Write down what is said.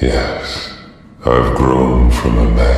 Yes, I've grown from a man.